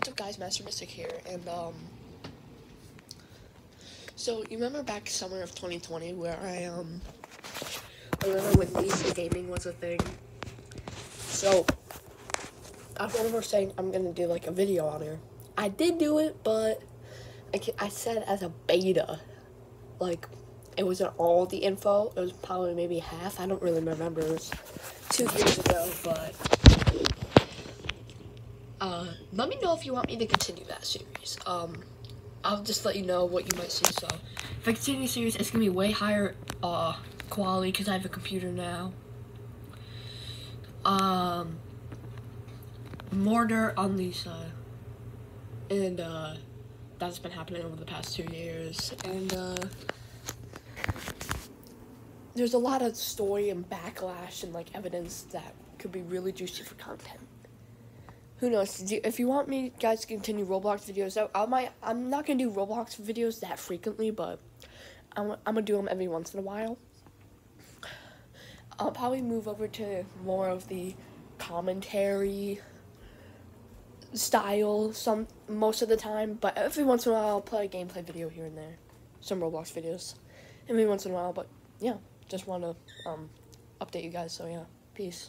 What's up, guys? Master Mystic here, and um, so you remember back summer of 2020 where I um, I remember when PC gaming was a thing. So I remember saying I'm gonna do like a video on here. I did do it, but I ca- I said as a beta, like it wasn't all the info. It was probably maybe half. I don't really remember. It was two years ago, but. Uh, let me know if you want me to continue that series. Um, I'll just let you know what you might see. So, if I continue the series, it's gonna be way higher uh quality because I have a computer now. Um, more dirt on Lisa, and uh, that's been happening over the past two years, and uh. There's a lot of story and backlash and like evidence that could be really juicy for content who knows? If you want me guys to continue Roblox videos, I, I might. I'm not gonna do Roblox videos that frequently, but I'm, I'm gonna do them every once in a while. I'll probably move over to more of the commentary style some most of the time, but every once in a while I'll play a gameplay video here and there, some Roblox videos, every once in a while. But yeah, just want to um, update you guys. So yeah, peace.